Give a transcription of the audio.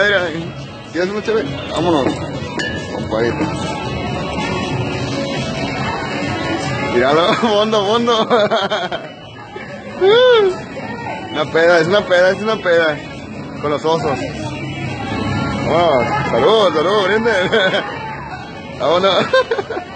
Adrián. ¿Quieres una chévere? Vámonos. Compadito. Míralo, fondo, fondo. Una peda, es una peda, es una peda. Con los osos. Vamos, salud, salud, brinde. Vámonos.